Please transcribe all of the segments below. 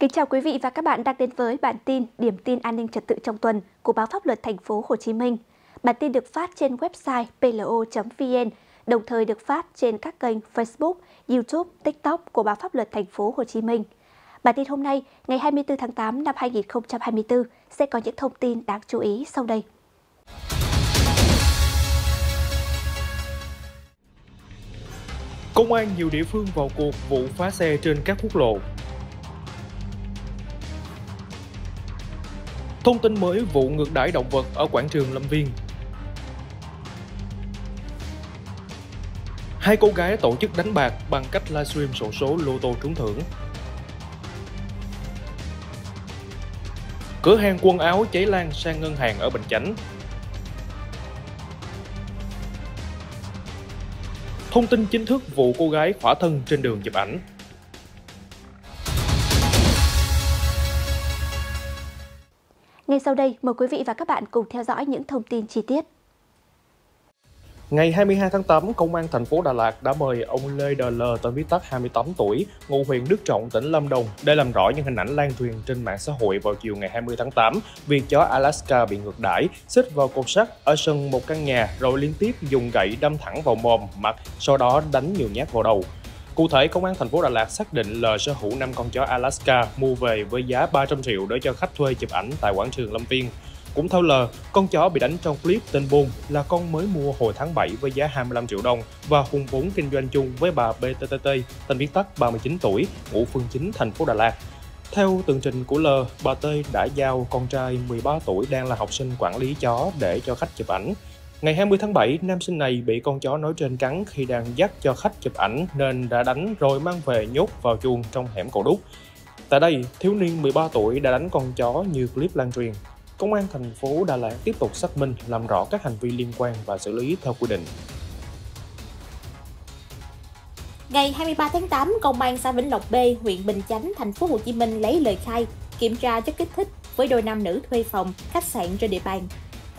Kính chào quý vị và các bạn đang đến với bản tin Điểm tin an ninh trật tự trong tuần của báo Pháp luật thành phố Hồ Chí Minh. Bản tin được phát trên website plo.vn, đồng thời được phát trên các kênh Facebook, YouTube, TikTok của báo Pháp luật thành phố Hồ Chí Minh. Bản tin hôm nay, ngày 24 tháng 8 năm 2024 sẽ có những thông tin đáng chú ý sau đây. Công an nhiều địa phương vào cuộc vụ phá xe trên các quốc lộ. Thông tin mới vụ ngược đãi động vật ở quảng trường Lâm Viên. Hai cô gái tổ chức đánh bạc bằng cách livestream sổ số lô tô trúng thưởng. Cửa hàng quần áo cháy lan sang ngân hàng ở Bình Chánh. Thông tin chính thức vụ cô gái khỏa thân trên đường chụp ảnh. Ngay sau đây, mời quý vị và các bạn cùng theo dõi những thông tin chi tiết. Ngày 22 tháng 8, Công an thành phố Đà Lạt đã mời ông Lê Đờ L, tên viết tắt 28 tuổi, ngụ huyện Đức Trọng, tỉnh Lâm Đồng để làm rõ những hình ảnh lan truyền trên mạng xã hội vào chiều ngày 20 tháng 8. Việc chó Alaska bị ngược đãi, xích vào cột sắt ở sân một căn nhà rồi liên tiếp dùng gậy đâm thẳng vào mồm, mặt, sau đó đánh nhiều nhát vào đầu. Cụ thể, Công an thành phố Đà Lạt xác định L sở hữu 5 con chó Alaska mua về với giá 300 triệu để cho khách thuê chụp ảnh tại quảng trường Lâm Viên. Cũng theo L, con chó bị đánh trong clip tên Bôn là con mới mua hồi tháng 7 với giá 25 triệu đồng và hùng vốn kinh doanh chung với bà BTTT, tên viết tắt 39 tuổi, ngụ phường 9 thành phố Đà Lạt. Theo tường trình của L, bà T đã giao con trai 13 tuổi đang là học sinh quản lý chó để cho khách chụp ảnh. Ngày 20 tháng 7, nam sinh này bị con chó nói trên cắn khi đang dắt cho khách chụp ảnh nên đã đánh rồi mang về nhốt vào chuồng trong hẻm cầu đúc. Tại đây, thiếu niên 13 tuổi đã đánh con chó như clip lan truyền. Công an thành phố Đà Lạt tiếp tục xác minh, làm rõ các hành vi liên quan và xử lý theo quy định. Ngày 23 tháng 8, Công an xã Vĩnh Lộc B, huyện Bình Chánh, thành phố Hồ Chí Minh lấy lời khai, kiểm tra chất kích thích với đôi nam nữ thuê phòng, khách sạn trên địa bàn.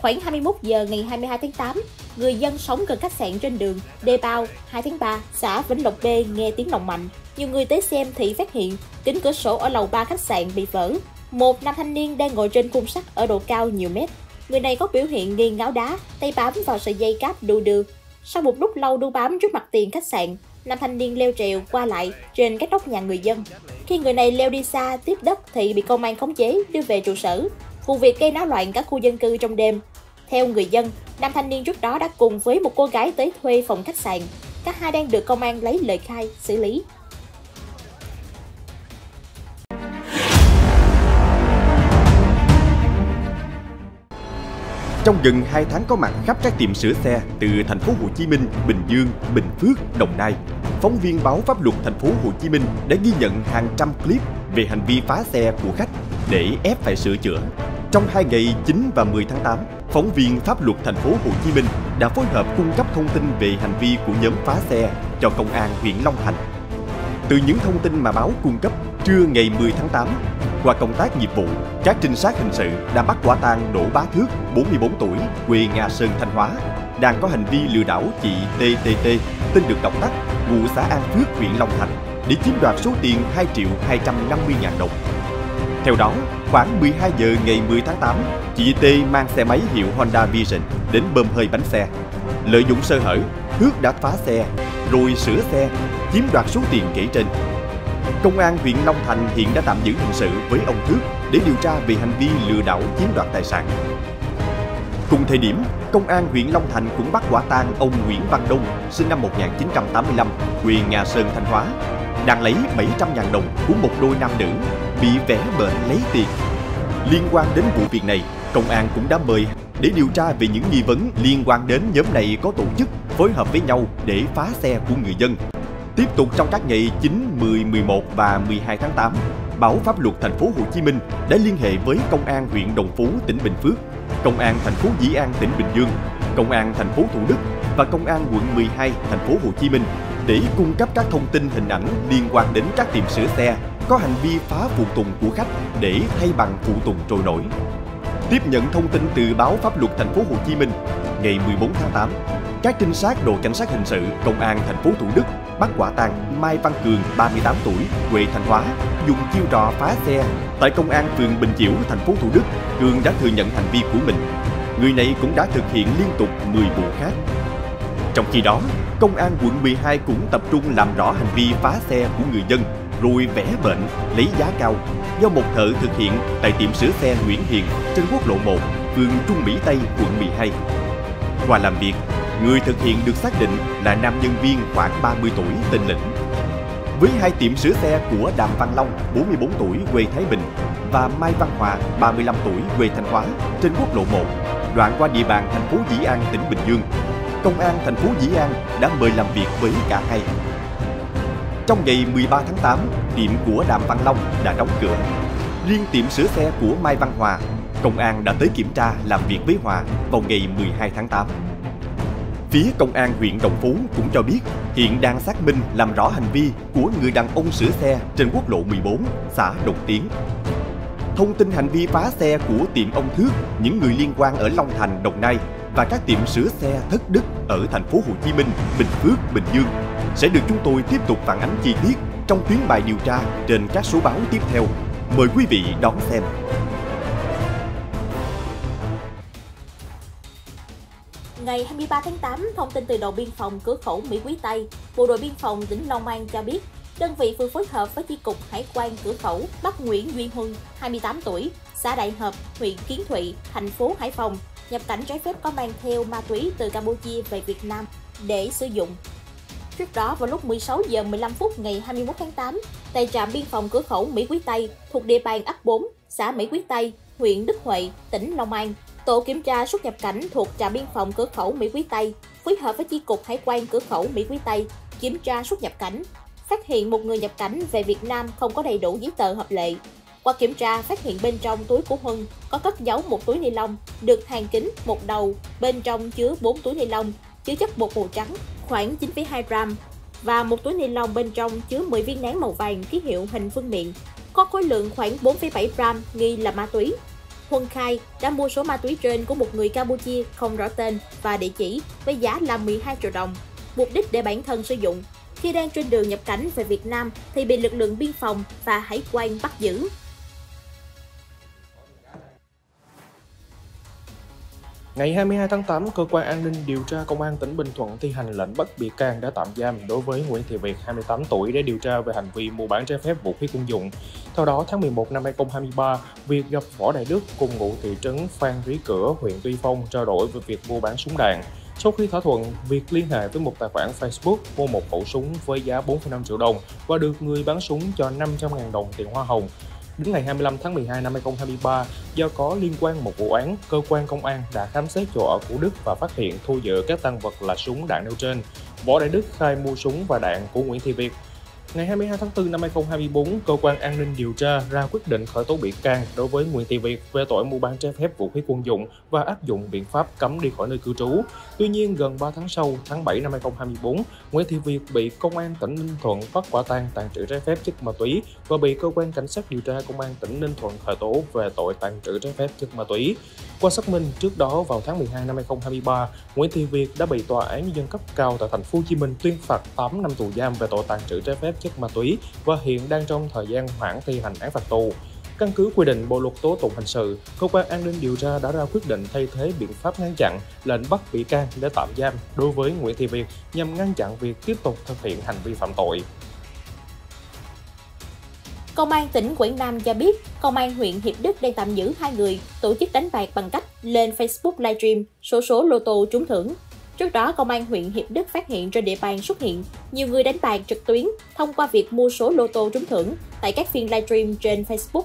Khoảng 21 giờ ngày 22 tháng 8, người dân sống gần khách sạn trên đường Đê Bao 2 tháng 3, xã Vĩnh Lộc B nghe tiếng động mạnh. Nhiều người tới xem thì phát hiện kính cửa sổ ở lầu 3 khách sạn bị vỡ. Một nam thanh niên đang ngồi trên khung sắt ở độ cao nhiều mét. Người này có biểu hiện nghi ngáo đá, tay bám vào sợi dây cáp đu đưa. Sau một lúc lâu đu bám trước mặt tiền khách sạn, nam thanh niên leo trèo qua lại trên các nóc nhà người dân. Khi người này leo đi xa tiếp đất thì bị công an khống chế đưa về trụ sở. Vụ việc gây náo loạn các khu dân cư trong đêm. Theo người dân, nam thanh niên trước đó đã cùng với một cô gái tới thuê phòng khách sạn. Các hai đang được công an lấy lời khai, xử lý. Trong gần 2 tháng có mặt khắp các tiệm sửa xe từ thành phố Hồ Chí Minh, Bình Dương, Bình Phước, Đồng Nai, phóng viên báo pháp luật thành phố Hồ Chí Minh đã ghi nhận hàng trăm clip về hành vi phá xe của khách để ép phải sửa chữa. Trong hai ngày 9 và 10 tháng 8, phóng viên pháp luật thành phố Hồ Chí Minh đã phối hợp cung cấp thông tin về hành vi của nhóm phá xe cho công an huyện Long Thành. Từ những thông tin mà báo cung cấp trưa ngày 10 tháng 8, qua công tác nghiệp vụ, các trinh sát hình sự đã bắt quả tang Đỗ Bá Thước, 44 tuổi, quê Nga Sơn, Thanh Hóa, đang có hành vi lừa đảo chị TTT, tên được đọc tắt, ngụ xã An Phước, huyện Long Thành, để chiếm đoạt số tiền 2 triệu 250 ngàn đồng. Theo đó, khoảng 12 giờ ngày 10 tháng 8, chị T mang xe máy hiệu Honda Vision đến bơm hơi bánh xe. Lợi dụng sơ hở, Thước đã phá xe, rồi sửa xe, chiếm đoạt số tiền kể trên. Công an huyện Long Thành hiện đã tạm giữ hình sự với ông Thước để điều tra về hành vi lừa đảo chiếm đoạt tài sản. Cùng thời điểm, Công an huyện Long Thành cũng bắt quả tang ông Nguyễn Văn Đông, sinh năm 1985, quê Nga Sơn, Thanh Hóa, đang lấy 700.000 đồng của một đôi nam nữ bị vẽ bệnh lấy tiền. Liên quan đến vụ việc này, công an cũng đã mời để điều tra về những nghi vấn liên quan đến nhóm này có tổ chức phối hợp với nhau để phá xe của người dân. Tiếp tục trong các ngày 9, 10, 11 và 12 tháng 8, báo pháp luật thành phố Hồ Chí Minh đã liên hệ với công an huyện Đồng Phú, tỉnh Bình Phước, công an thành phố Dĩ An, tỉnh Bình Dương, công an thành phố Thủ Đức và công an quận 12, thành phố Hồ Chí Minh để cung cấp các thông tin hình ảnh liên quan đến các tiệm sửa xe có hành vi phá phụ tùng của khách để thay bằng phụ tùng trôi nổi. Tiếp nhận thông tin từ báo pháp luật thành phố Hồ Chí Minh, ngày 14 tháng 8, các trinh sát đội cảnh sát hình sự công an thành phố Thủ Đức bắt quả tang Mai Văn Cường, 38 tuổi, quê Thanh Hóa, dùng chiêu trò phá xe. Tại công an phường Bình Chiểu, thành phố Thủ Đức, Cường đã thừa nhận hành vi của mình. Người này cũng đã thực hiện liên tục 10 vụ khác. Trong khi đó, công an quận 12 cũng tập trung làm rõ hành vi phá xe của người dân rồi vẽ bệnh lấy giá cao do một thợ thực hiện tại tiệm sửa xe Nguyễn Hiền trên quốc lộ 1, phường Trung Mỹ Tây, quận 12. Qua làm việc, người thực hiện được xác định là nam nhân viên khoảng 30 tuổi tên Lĩnh. Với hai tiệm sửa xe của Đàm Văn Long, 44 tuổi quê Thái Bình và Mai Văn Hòa, 35 tuổi quê Thanh Hóa trên quốc lộ 1, đoạn qua địa bàn thành phố Dĩ An, tỉnh Bình Dương. Công an thành phố Dĩ An đã mời làm việc với cả hai. Trong ngày 13 tháng 8, tiệm của Đàm Văn Long đã đóng cửa. Riêng tiệm sửa xe của Mai Văn Hòa, công an đã tới kiểm tra làm việc với Hòa vào ngày 12 tháng 8. Phía công an huyện Đồng Phú cũng cho biết hiện đang xác minh làm rõ hành vi của người đàn ông sửa xe trên quốc lộ 14, xã Đồng Tiến. Thông tin hành vi phá xe của tiệm ông Thước, những người liên quan ở Long Thành, Đồng Nai và các tiệm sửa xe thất đức ở thành phố Hồ Chí Minh, Bình Phước, Bình Dương sẽ được chúng tôi tiếp tục phản ánh chi tiết trong tuyến bài điều tra trên các số báo tiếp theo. Mời quý vị đón xem. Ngày 23 tháng 8, thông tin từ đồn biên phòng cửa khẩu Mỹ Quý Tây, Bộ đội biên phòng tỉnh Long An cho biết, đơn vị vừa phối hợp với chi cục hải quan cửa khẩu bắt Nguyễn Duy Huân, 28 tuổi, xã Đại Hợp, huyện Kiến Thụy, thành phố Hải Phòng, nhập cảnh trái phép có mang theo ma túy từ Campuchia về Việt Nam để sử dụng. Trước đó vào lúc 16 giờ 15 phút ngày 21 tháng 8, tại trạm biên phòng cửa khẩu Mỹ Quý Tây thuộc địa bàn ấp 4, xã Mỹ Quý Tây, huyện Đức Huệ, tỉnh Long An, tổ kiểm tra xuất nhập cảnh thuộc trạm biên phòng cửa khẩu Mỹ Quý Tây phối hợp với chi cục hải quan cửa khẩu Mỹ Quý Tây kiểm tra xuất nhập cảnh, phát hiện một người nhập cảnh về Việt Nam không có đầy đủ giấy tờ hợp lệ. Qua kiểm tra, phát hiện bên trong túi của Huân có cất giấu một túi ni lông được hàng kính một đầu, bên trong chứa 4 túi ni lông chứa chất bột màu trắng khoảng 9,2 gram và một túi ni lông bên trong chứa 10 viên nén màu vàng ký hiệu hình phương miệng có khối lượng khoảng 4,7 gram nghi là ma túy. Huân khai đã mua số ma túy trên của một người Campuchia không rõ tên và địa chỉ với giá là 12 triệu đồng, mục đích để bản thân sử dụng. Khi đang trên đường nhập cảnh về Việt Nam thì bị lực lượng biên phòng và hải quan bắt giữ. Ngày 22 tháng 8, Cơ quan An ninh điều tra Công an tỉnh Bình Thuận thi hành lệnh bắt bị can đã tạm giam đối với Nguyễn Thị Việt, 28 tuổi để điều tra về hành vi mua bán trái phép vũ khí quân dụng. Theo đó, tháng 11 năm 2023, Việt gặp Võ Đại Đức cùng ngụ thị trấn Phan Rí Cửa, huyện Tuy Phong trao đổi về việc mua bán súng đạn. Sau khi thỏa thuận, Việt liên hệ với một tài khoản Facebook mua một khẩu súng với giá 4,5 triệu đồng và được người bán súng cho 500.000 đồng tiền hoa hồng. Đến ngày 25 tháng 12 năm 2023, do có liên quan một vụ án, cơ quan công an đã khám xét chỗ ở của Đức và phát hiện thu giữ các tăng vật là súng đạn nêu trên. Võ Đại Đức khai mua súng và đạn của Nguyễn Thị Việt Ngày 22 tháng 4 năm 2024, cơ quan an ninh điều tra ra quyết định khởi tố bị can đối với Nguyễn Thị Việt về tội mua bán trái phép vũ khí quân dụng và áp dụng biện pháp cấm đi khỏi nơi cư trú. Tuy nhiên, gần 3 tháng sau, tháng 7 năm 2024, Nguyễn Thị Việt bị công an tỉnh Ninh Thuận bắt quả tang tàn trữ trái phép chất ma túy và bị cơ quan cảnh sát điều tra công an tỉnh Ninh Thuận khởi tố về tội tàn trữ trái phép chất ma túy. Qua xác minh, trước đó vào tháng 12 năm 2023, Nguyễn Thị Việt đã bị tòa án nhân dân cấp cao tại thành phố Hồ Chí Minh tuyên phạt 8 năm tù giam về tội tàn trữ trái phép chất ma túy và hiện đang trong thời gian hoãn thi hành án phạt tù. Căn cứ quy định Bộ luật tố tụng hình sự, cơ quan an ninh điều tra đã ra quyết định thay thế biện pháp ngăn chặn, lệnh bắt bị can để tạm giam đối với Nguyễn Thị Việt nhằm ngăn chặn việc tiếp tục thực hiện hành vi phạm tội. Công an tỉnh Quảng Nam cho biết, Công an huyện Hiệp Đức đang tạm giữ hai người tổ chức đánh bạc bằng cách lên Facebook livestream số số lô tô trúng thưởng. Trước đó, Công an huyện Hiệp Đức phát hiện trên địa bàn xuất hiện nhiều người đánh bạc trực tuyến thông qua việc mua số lô tô trúng thưởng tại các phiên livestream trên Facebook.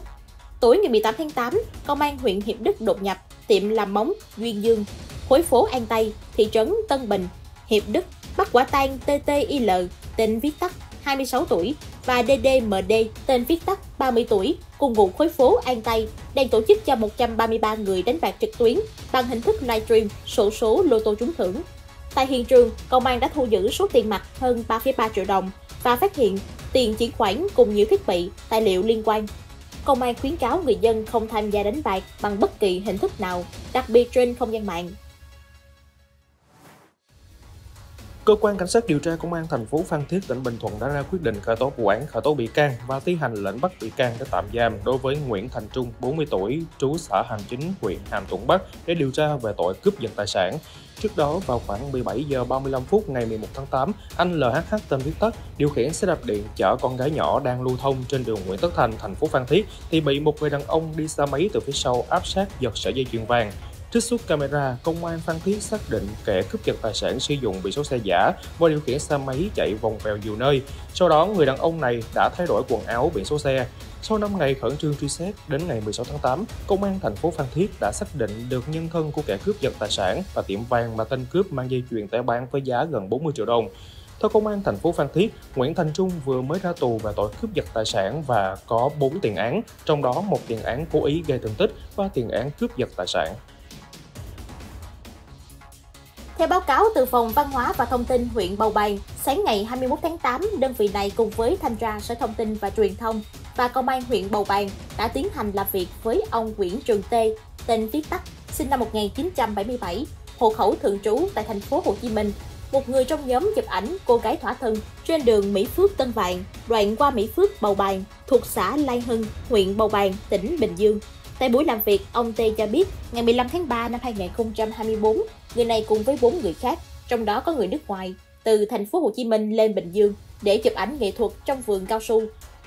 Tối ngày 18 tháng 8, Công an huyện Hiệp Đức đột nhập tiệm làm móng Duyên Dương, khối phố An Tây, thị trấn Tân Bình, Hiệp Đức, bắt quả tang TTIL, tên viết tắt 26 tuổi, và DDMD, tên viết tắt 30 tuổi, cùng ngụ khối phố An Tây, đang tổ chức cho 133 người đánh bạc trực tuyến bằng hình thức livestream sổ số lô tô trúng thưởng. Tại hiện trường, công an đã thu giữ số tiền mặt hơn 3,3 triệu đồng và phát hiện tiền chuyển khoản cùng nhiều thiết bị, tài liệu liên quan. Công an khuyến cáo người dân không tham gia đánh bạc bằng bất kỳ hình thức nào, đặc biệt trên không gian mạng. Cơ quan cảnh sát điều tra công an thành phố Phan Thiết tỉnh Bình Thuận đã ra quyết định khởi tố vụ án khởi tố bị can và tiến hành lệnh bắt bị can để tạm giam đối với Nguyễn Thành Trung, 40 tuổi, trú xã Hành Chính, huyện Hàm Thuận Bắc để điều tra về tội cướp giật tài sản. Trước đó, vào khoảng 17 giờ 35 phút ngày 11 tháng 8, anh LHH tên viết tắt điều khiển xe đạp điện chở con gái nhỏ đang lưu thông trên đường Nguyễn Tất Thành, thành phố Phan Thiết thì bị một người đàn ông đi xe máy từ phía sau áp sát giật sợi dây chuyền vàng. Trích xuất camera, công an Phan Thiết xác định kẻ cướp giật tài sản sử dụng biển số xe giả và điều khiển xe máy chạy vòng vèo nhiều nơi. Sau đó, người đàn ông này đã thay đổi quần áo biển số xe. Sau 5 ngày khẩn trương truy xét, đến ngày 16 tháng 8, công an thành phố Phan Thiết đã xác định được nhân thân của kẻ cướp giật tài sản và tiệm vàng mà tên cướp mang dây chuyền tẻ bán với giá gần 40 triệu đồng. Theo công an thành phố Phan Thiết, Nguyễn Thành Trung vừa mới ra tù về tội cướp giật tài sản và có 4 tiền án, trong đó một tiền án cố ý gây thương tích và tiền án cướp giật tài sản. Theo báo cáo từ Phòng Văn hóa và Thông tin huyện Bầu Bàng, sáng ngày 21 tháng 8, đơn vị này cùng với Thanh tra Sở Thông tin và Truyền thông và Công an huyện Bầu Bàng đã tiến hành làm việc với ông Nguyễn Trường Tê, tên viết tắt, sinh năm 1977, hộ khẩu thường trú tại thành phố Hồ Chí Minh, một người trong nhóm chụp ảnh cô gái thỏa thân trên đường Mỹ Phước Tân Vạn, đoạn qua Mỹ Phước Bầu Bàng, thuộc xã Lai Hưng, huyện Bầu Bàng, tỉnh Bình Dương. Tại buổi làm việc, ông Tê cho biết ngày 15 tháng 3 năm 2024, người này cùng với 4 người khác, trong đó có người nước ngoài, từ thành phố Hồ Chí Minh lên Bình Dương để chụp ảnh nghệ thuật trong vườn cao su.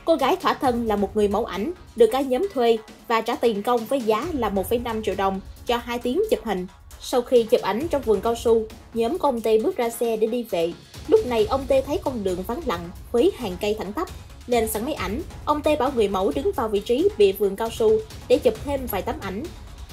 Cô gái thỏa thân là một người mẫu ảnh, được cả nhóm thuê và trả tiền công với giá là 1,5 triệu đồng cho 2 tiếng chụp hình. Sau khi chụp ảnh trong vườn cao su, nhóm của ông Tê bước ra xe để đi về. Lúc này ông Tê thấy con đường vắng lặng với hàng cây thẳng tắp nên sẵn máy ảnh, ông Tê bảo người mẫu đứng vào vị trí bìa vườn cao su để chụp thêm vài tấm ảnh.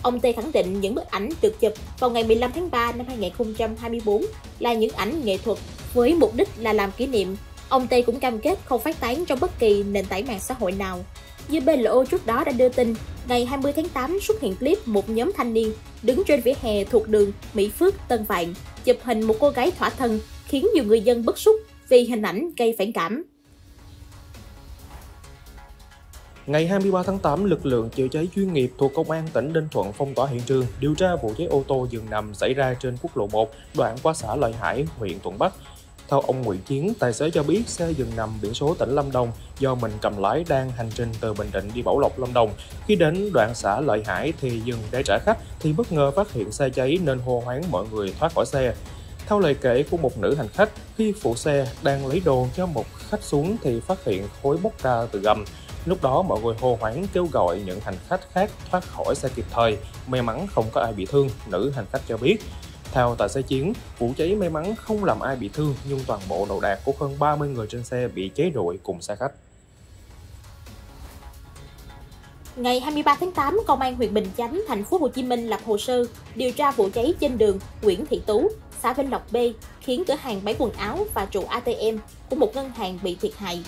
Ông Tê khẳng định những bức ảnh được chụp vào ngày 15 tháng 3 năm 2024 là những ảnh nghệ thuật với mục đích là làm kỷ niệm. Ông Tê cũng cam kết không phát tán trong bất kỳ nền tảng mạng xã hội nào. Như BLO trước đó đã đưa tin, ngày 20 tháng 8 xuất hiện clip một nhóm thanh niên đứng trên vỉa hè thuộc đường Mỹ Phước, Tân Vạn, chụp hình một cô gái thỏa thân, khiến nhiều người dân bức xúc vì hình ảnh gây phản cảm. Ngày 23 tháng 8, lực lượng chữa cháy chuyên nghiệp thuộc Công an tỉnh Ninh Thuận phong tỏa hiện trường, điều tra vụ cháy ô tô dừng nằm xảy ra trên quốc lộ 1, đoạn qua xã Lợi Hải, huyện Thuận Bắc. Theo ông Nguyễn Chiến, tài xế cho biết xe dừng nằm biển số tỉnh Lâm Đồng do mình cầm lái đang hành trình từ Bình Định đi Bảo Lộc Lâm Đồng. Khi đến đoạn xã Lợi Hải thì dừng để trả khách thì bất ngờ phát hiện xe cháy nên hô hoáng mọi người thoát khỏi xe. Theo lời kể của một nữ hành khách, khi phụ xe đang lấy đồ cho một khách xuống thì phát hiện khối bốc ra từ gầm. Lúc đó mọi người hô hoáng kêu gọi những hành khách khác thoát khỏi xe kịp thời. May mắn không có ai bị thương, nữ hành khách cho biết. Theo tài xế Chiến, vụ cháy may mắn không làm ai bị thương nhưng toàn bộ đồ đạc của hơn 30 người trên xe bị cháy rụi cùng xe khách. Ngày 23 tháng 8, Công an huyện Bình Chánh, thành phố Hồ Chí Minh lập hồ sơ điều tra vụ cháy trên đường Nguyễn Thị Tú, xã Vinh Lộc B, khiến cửa hàng bán quần áo và trụ ATM của một ngân hàng bị thiệt hại.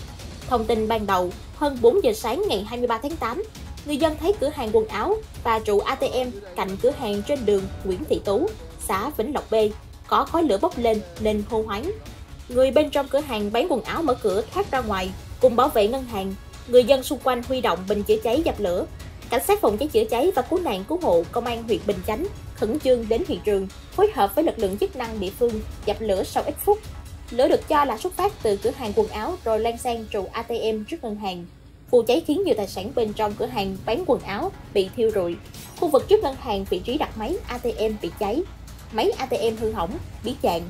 Thông tin ban đầu, hơn 4 giờ sáng ngày 23 tháng 8, người dân thấy cửa hàng quần áo và trụ ATM cạnh cửa hàng trên đường Nguyễn Thị Tú, xã Vĩnh Lộc B có khói lửa bốc lên nên hô hoáng. Người bên trong cửa hàng bán quần áo mở cửa thoát ra ngoài cùng bảo vệ ngân hàng. Người dân xung quanh huy động bình chữa cháy dập lửa. Cảnh sát phòng cháy chữa cháy và cứu nạn cứu hộ công an huyện Bình Chánh khẩn trương đến hiện trường, phối hợp với lực lượng chức năng địa phương dập lửa sau ít phút Lửa được cho là xuất phát từ cửa hàng quần áo rồi lan sang trụ ATM trước ngân hàng. Vụ cháy khiến nhiều tài sản bên trong cửa hàng bán quần áo bị thiêu rụi. Khu vực trước ngân hàng vị trí đặt máy ATM bị cháy. Máy ATM hư hỏng, biến dạng.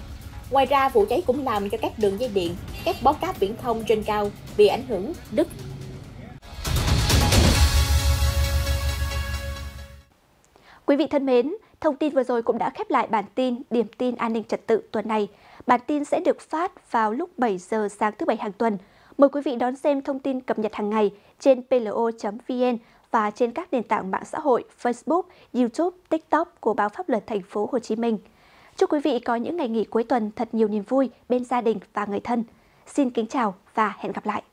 Ngoài ra, vụ cháy cũng làm cho các đường dây điện, các bó cáp viễn thông trên cao bị ảnh hưởng, đứt. Quý vị thân mến, thông tin vừa rồi cũng đã khép lại bản tin Điểm tin an ninh trật tự tuần này. Bản tin sẽ được phát vào lúc 7 giờ sáng thứ Bảy hàng tuần. Mời quý vị đón xem thông tin cập nhật hàng ngày trên plo.vn và trên các nền tảng mạng xã hội Facebook, YouTube, TikTok của báo Pháp luật Thành phố Hồ Chí Minh. Chúc quý vị có những ngày nghỉ cuối tuần thật nhiều niềm vui bên gia đình và người thân. Xin kính chào và hẹn gặp lại.